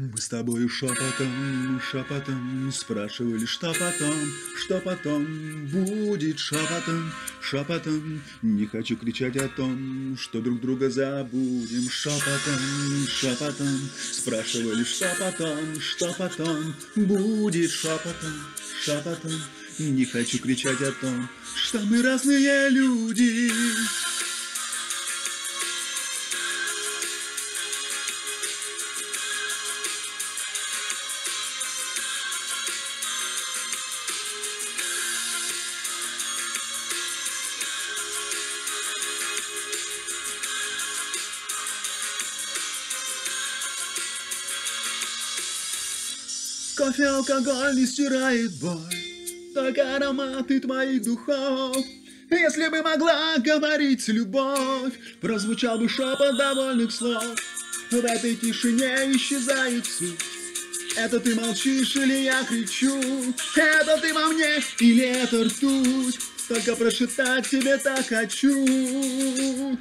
Мы с тобой шепотом, шепотом спрашивали, что потом, что потом будет шепотом, шепотом. Не хочу кричать о том, что друг друга забудем. Шепотом, шепотом спрашивали, что потом, что потом будет шепотом, шепотом. Не хочу кричать о том, что мы разные люди. Кофе, алкоголь не стирает боль, только ароматы твоих духов. Если бы могла говорить любовь, прозвучал бы шепот довольных слов. В этой тишине исчезает суть. Это ты молчишь или я кричу? Это ты во мне или это ртуть? Только прошептать тебе так хочу.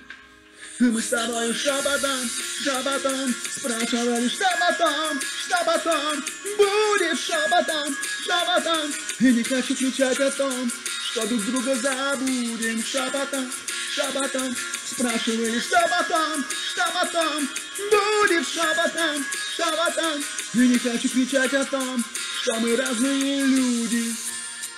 Мы с тобой шепотом, шепотом Спрашивали, что потом, что потом Будет шепотом, шепотом И не хочу кричать о том, что друг друга забудем. Шепотом, шепотом Спрашивали, что потом, что потом Будет шепотом, шепотом И не хочу кричать о том, что мы разные люди.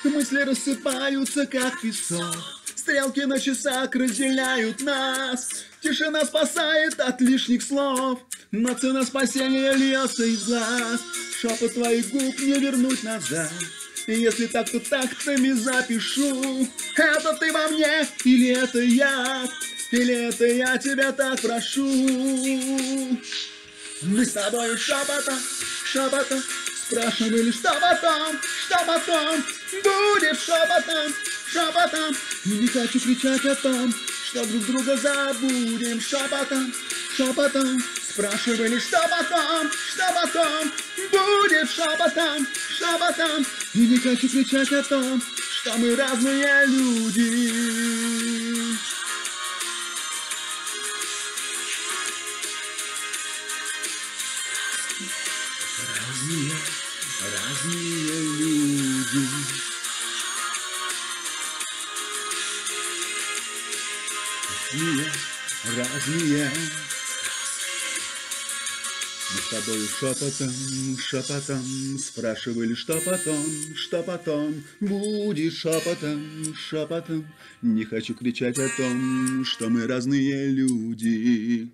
Мысли рассыпаются, как песок Стрелки на часах разделяют нас. Тишина спасает от лишних слов. Но цена спасения льется из глаз. Шепот твоих губ не вернуть назад. Если так, то тактами запишу. Это ты во мне или это я? Или это я тебя так прошу? Мы с тобой шепотом, шепотом Спрашивали, что потом, что потом Будет шепотом, шепотом И не хочу кричать о том, что друг друга забудем. Шепотом, шепотом Спрашивали, что потом, что потом? Будет шепотом, шепотом И не хочу кричать о том, что мы разные люди. Разные, разные люди Разные, разные. Мы с тобой шепотом, шепотом Спрашивали, что потом, что потом? Будет шепотом, шепотом. Не хочу кричать о том, что мы разные люди